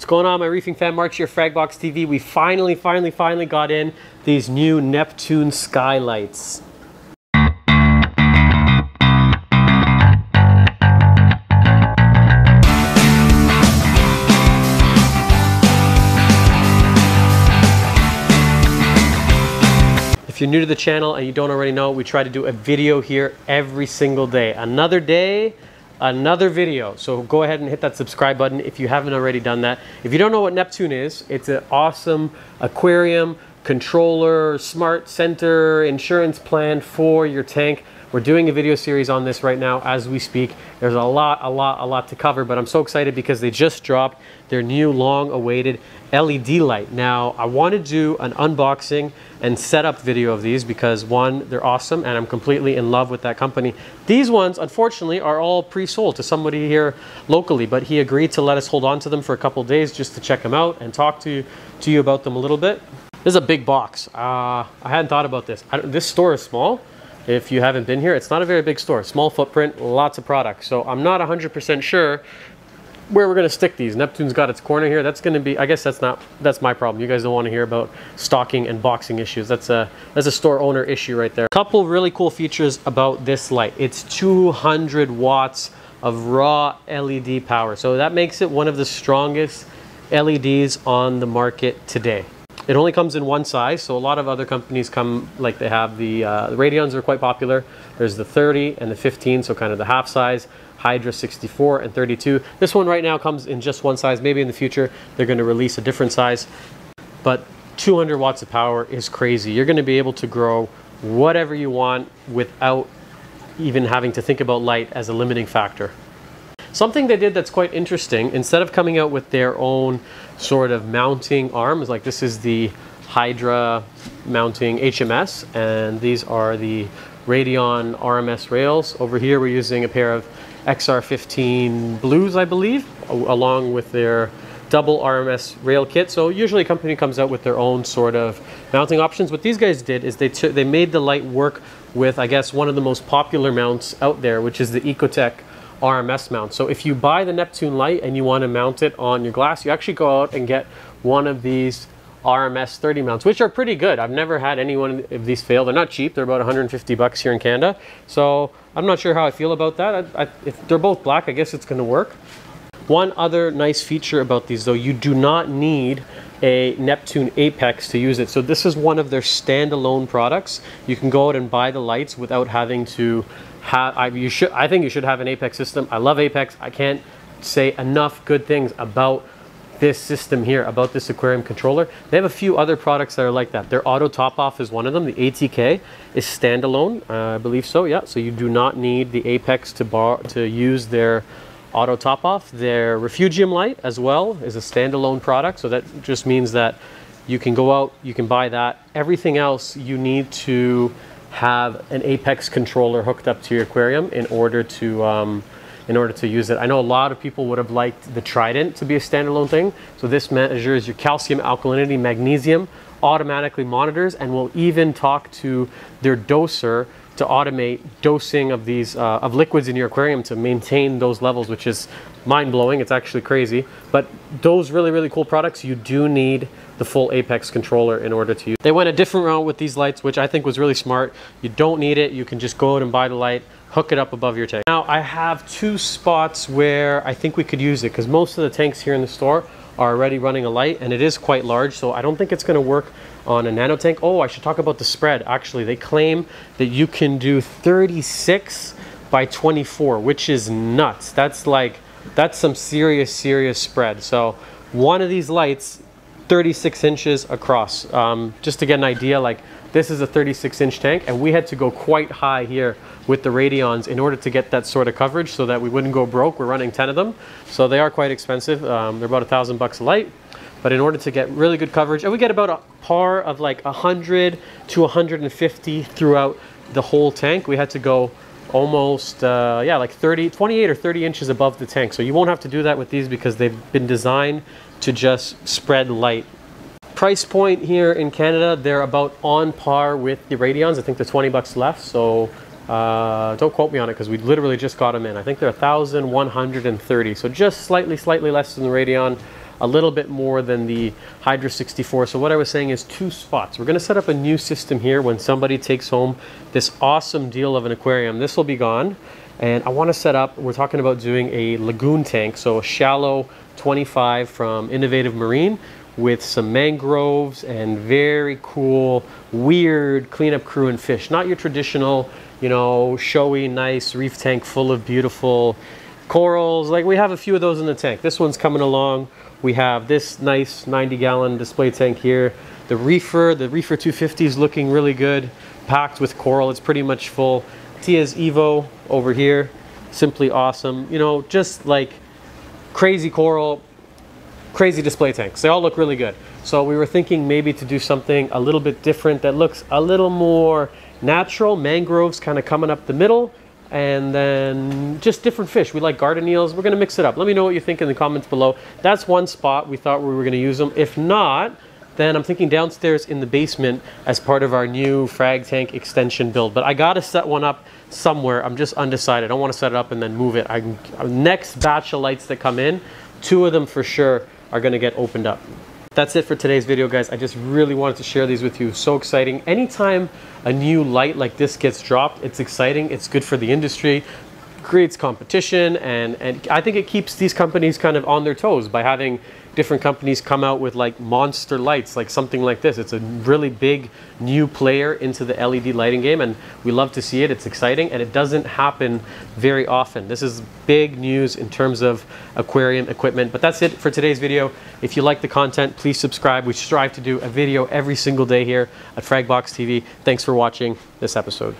What's going on, my reefing fan? Mark here, Fragbox TV. We finally, finally, finally got in these new Neptune skylights. If you're new to the channel and you don't already know, we try to do a video here every single day. Another day, another video. So go ahead and hit that subscribe button if you haven't already done that. If you don't know what Neptune is, it's an awesome aquarium, controller, smart center, insurance plan for your tank. We're doing a video series on this right now as we speak. There's a lot, a lot, a lot to cover, but I'm so excited because they just dropped their new long awaited LED light. Now, I want to do an unboxing and setup video of these because one, they're awesome and I'm completely in love with that company. These ones, unfortunately, are all pre-sold to somebody here locally, but he agreed to let us hold on to them for a couple days just to check them out and talk to, to you about them a little bit. This is a big box. Uh, I hadn't thought about this. this store is small, if you haven't been here, it's not a very big store. Small footprint, lots of products. So I'm not 100% sure where we're going to stick these. Neptune's got its corner here. That's going to be, I guess that's not, that's my problem. You guys don't want to hear about stocking and boxing issues. That's a, that's a store owner issue right there. Couple really cool features about this light. It's 200 watts of raw LED power. So that makes it one of the strongest LEDs on the market today. It only comes in one size, so a lot of other companies come, like they have the, uh, the Radions are quite popular. There's the 30 and the 15, so kind of the half size. Hydra 64 and 32. This one right now comes in just one size. Maybe in the future they're going to release a different size. But 200 watts of power is crazy. You're going to be able to grow whatever you want without even having to think about light as a limiting factor. Something they did that's quite interesting, instead of coming out with their own sort of mounting arms, like this is the Hydra mounting HMS, and these are the Radion RMS rails. Over here we're using a pair of XR15 Blues, I believe, along with their double RMS rail kit. So usually a company comes out with their own sort of mounting options. What these guys did is they, they made the light work with, I guess, one of the most popular mounts out there, which is the Ecotech RMS mount. So if you buy the Neptune light and you want to mount it on your glass, you actually go out and get one of these RMS 30 mounts, which are pretty good. I've never had any one of these fail. They're not cheap. They're about 150 bucks here in Canada. So I'm not sure how I feel about that. I, I, if they're both black, I guess it's going to work. One other nice feature about these though, you do not need a Neptune Apex to use it. So this is one of their standalone products. You can go out and buy the lights without having to I, you should, I think you should have an Apex system. I love Apex. I can't say enough good things about this system here, about this aquarium controller. They have a few other products that are like that. Their auto top off is one of them. The ATK is standalone, uh, I believe so, yeah. So you do not need the Apex to, bar, to use their auto top off. Their Refugium light as well is a standalone product. So that just means that you can go out, you can buy that. Everything else you need to have an Apex controller hooked up to your aquarium in order to um, in order to use it. I know a lot of people would have liked the Trident to be a standalone thing. So this measures your calcium, alkalinity, magnesium, automatically monitors, and will even talk to their doser to automate dosing of these uh, of liquids in your aquarium to maintain those levels, which is mind blowing. It's actually crazy. But those really really cool products, you do need the full Apex controller in order to use. They went a different route with these lights, which I think was really smart. You don't need it. You can just go out and buy the light, hook it up above your tank. Now I have two spots where I think we could use it because most of the tanks here in the store are already running a light and it is quite large. So I don't think it's going to work on a nano tank. Oh, I should talk about the spread. Actually, they claim that you can do 36 by 24, which is nuts. That's like, that's some serious, serious spread. So one of these lights 36 inches across. Um, just to get an idea, like this is a 36 inch tank and we had to go quite high here with the Radions in order to get that sort of coverage so that we wouldn't go broke. We're running 10 of them. So they are quite expensive. Um, they're about a thousand bucks a light. But in order to get really good coverage, and we get about a par of like 100 to 150 throughout the whole tank. We had to go almost, uh, yeah, like 30, 28 or 30 inches above the tank. So you won't have to do that with these because they've been designed to just spread light. Price point here in Canada, they're about on par with the Radions. I think they're 20 bucks left, so uh, don't quote me on it because we literally just got them in. I think they're 1,130, so just slightly, slightly less than the Radion. A little bit more than the Hydra 64. So what I was saying is two spots. We're gonna set up a new system here when somebody takes home this awesome deal of an aquarium. This will be gone. And I wanna set up, we're talking about doing a lagoon tank. So a shallow 25 from Innovative Marine with some mangroves and very cool, weird cleanup crew and fish. Not your traditional, you know, showy, nice reef tank full of beautiful corals. Like we have a few of those in the tank. This one's coming along. We have this nice 90 gallon display tank here. The reefer, the reefer 250 is looking really good, packed with coral. It's pretty much full. Tia's Evo over here, simply awesome. You know, just like crazy coral, crazy display tanks. They all look really good. So we were thinking maybe to do something a little bit different that looks a little more natural. Mangroves kind of coming up the middle and then just different fish. We like garden eels. We're gonna mix it up. Let me know what you think in the comments below. That's one spot we thought we were gonna use them. If not, then I'm thinking downstairs in the basement as part of our new frag tank extension build. But I gotta set one up somewhere. I'm just undecided. I don't wanna set it up and then move it. I, next batch of lights that come in, two of them for sure are gonna get opened up. That's it for today's video, guys. I just really wanted to share these with you. So exciting. Anytime a new light like this gets dropped, it's exciting. It's good for the industry, creates competition, and, and I think it keeps these companies kind of on their toes by having different companies come out with like monster lights, like something like this. It's a really big new player into the LED lighting game, and we love to see it. It's exciting, and it doesn't happen very often. This is big news in terms of aquarium equipment. But that's it for today's video. If you like the content, please subscribe. We strive to do a video every single day here at Fragbox TV. Thanks for watching this episode.